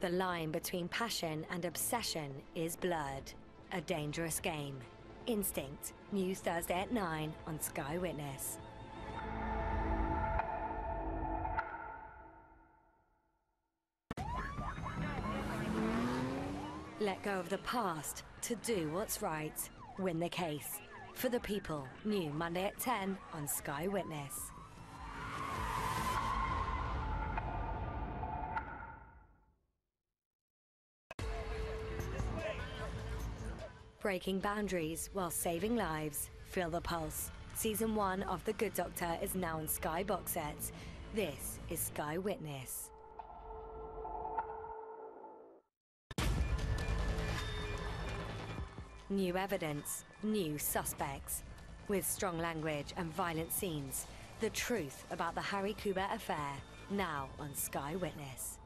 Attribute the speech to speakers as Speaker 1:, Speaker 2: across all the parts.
Speaker 1: The line between passion and obsession is blurred. A dangerous game. Instinct, new Thursday at 9 on Sky Witness. Let go of the past to do what's right. Win the case. For the people, new Monday at 10 on Sky Witness. Breaking boundaries while saving lives. Feel the pulse. Season 1 of The Good Doctor is now on Sky Box Sets. This is Sky Witness. New evidence, new suspects. With strong language and violent scenes, the truth about the Harry Quebert affair, now on Sky Witness.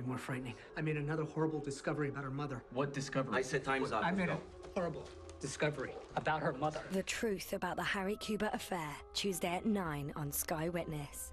Speaker 2: Way more frightening. I made another horrible discovery about her mother.
Speaker 3: What discovery?
Speaker 4: I said time's up.
Speaker 2: I made a horrible discovery about her mother.
Speaker 1: The truth about the Harry Quebert affair, Tuesday at 9 on Sky Witness.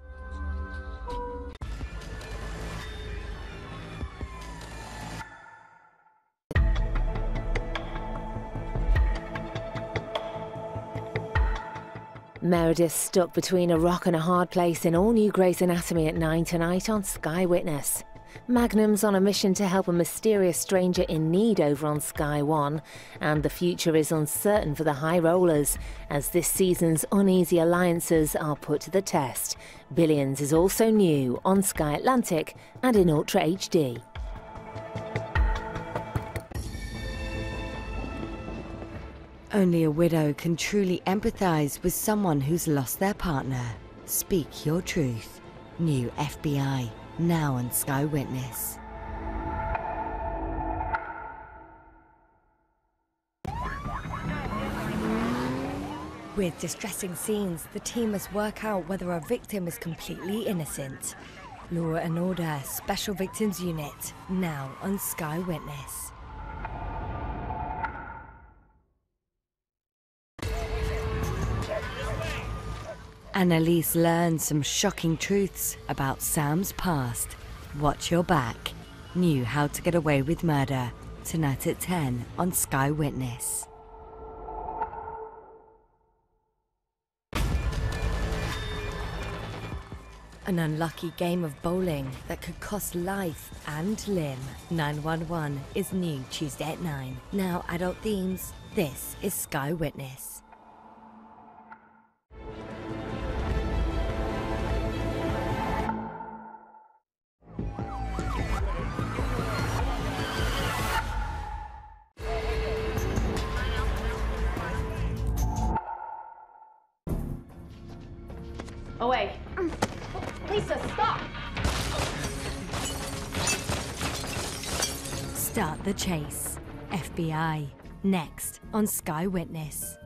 Speaker 5: Meredith stuck between a rock and a hard place in all new Grey's Anatomy at 9 tonight on Sky Witness. Magnum's on a mission to help a mysterious stranger in need over on Sky One, and the future is uncertain for the High Rollers as this season's uneasy alliances are put to the test. Billions is also new on Sky Atlantic and in Ultra HD.
Speaker 6: Only a widow can truly empathize with someone who's lost their partner. Speak your truth. New FBI, now on Sky Witness.
Speaker 1: With distressing scenes, the team must work out whether a victim is completely innocent. Law and Order Special Victims Unit, now on Sky Witness.
Speaker 6: Annalise learns some shocking truths about Sam's past. Watch your back. New How to Get Away with Murder, tonight at 10 on Sky Witness.
Speaker 1: An unlucky game of bowling that could cost life and limb. 911 is new Tuesday at 9. Now adult themes. This is Sky Witness.
Speaker 7: Away. Lisa, stop!
Speaker 1: Start the chase. FBI. Next on Sky Witness.